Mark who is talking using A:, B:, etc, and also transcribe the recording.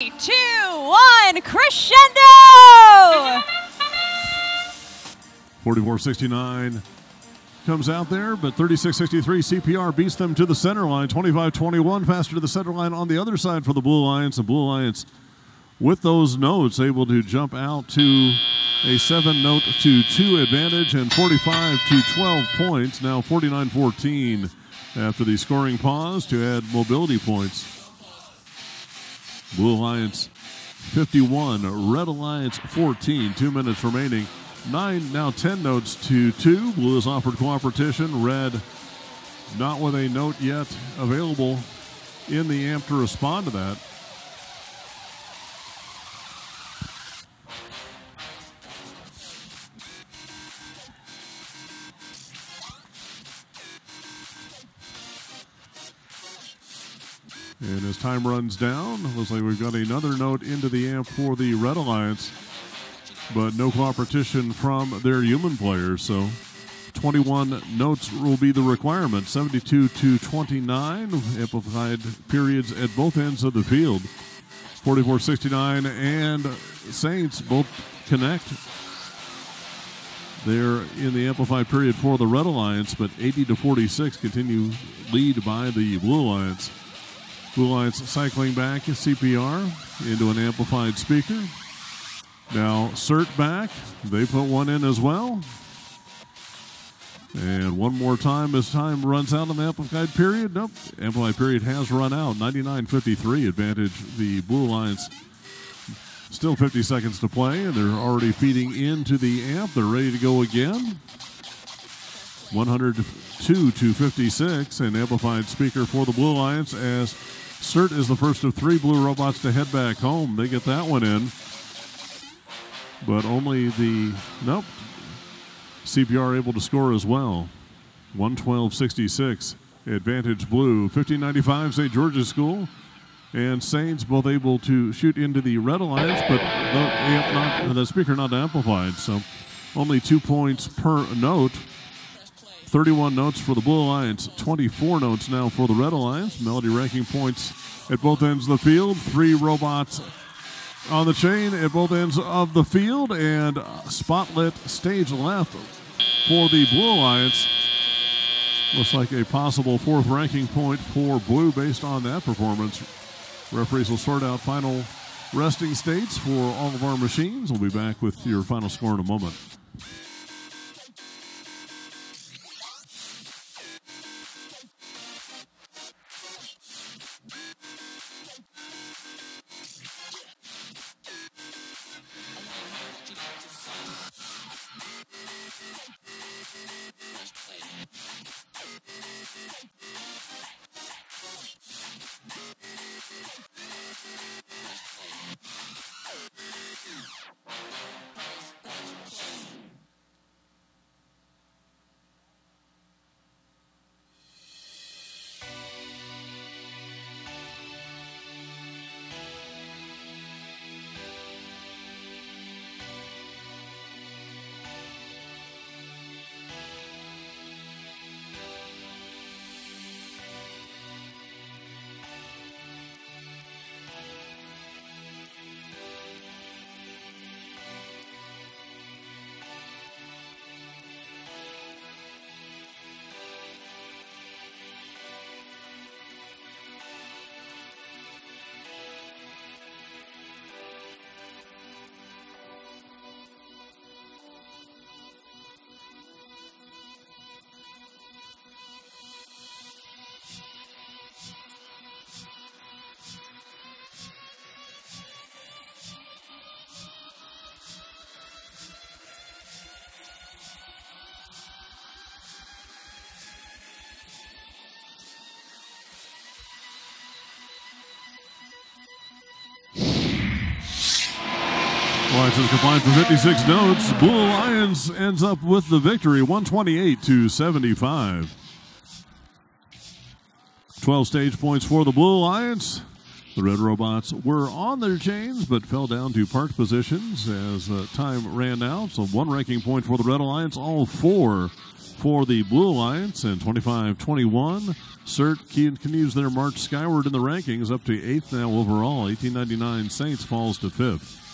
A: two, one, crescendo!
B: 44-69 comes out there, but 36-63 CPR beats them to the center line. 25-21 faster to the center line on the other side for the Blue Lions. The Blue Lions with those notes able to jump out to a seven note to two advantage and 45 to 12 points. Now 49-14 after the scoring pause to add mobility points. Blue Alliance 51, Red Alliance 14. Two minutes remaining. Nine, now 10 notes to two. Blue has offered cooperation. Red, not with a note yet available in the amp to respond to that. And as time runs down, looks like we've got another note into the amp for the Red Alliance, but no competition from their human players. So 21 notes will be the requirement. 72 to 29, amplified periods at both ends of the field. 44 69 and Saints both connect. They're in the amplified period for the Red Alliance, but 80 to 46 continue lead by the Blue Alliance. Blue Alliance cycling back CPR into an amplified speaker. Now SERT back. They put one in as well. And one more time as time runs out on the amplified period. Nope. Amplified period has run out. 99.53 advantage the Blue Alliance. Still 50 seconds to play, and they're already feeding into the amp. They're ready to go again. 102 to 56, an amplified speaker for the Blue Alliance as SERT is the first of three blue robots to head back home. They get that one in. But only the, nope, CPR able to score as well. 112.66, advantage blue. 1595 St. George's School and Saints both able to shoot into the Red Alliance, but not, the speaker not amplified. So only two points per note. 31 notes for the Blue Alliance, 24 notes now for the Red Alliance. Melody ranking points at both ends of the field. Three robots on the chain at both ends of the field, and spotlit stage left for the Blue Alliance. Looks like a possible fourth ranking point for Blue based on that performance. Referees will sort out final resting states for all of our machines. We'll be back with your final score in a moment. Is combined for 56 notes. Blue Alliance ends up with the victory, 128 to 75. 12 stage points for the Blue Alliance. The Red Robots were on their chains but fell down to park positions as uh, time ran out. So one ranking point for the Red Alliance. All four for the Blue Alliance and 25 21. SERT continues their march skyward in the rankings up to eighth now overall. 1899 Saints falls to fifth.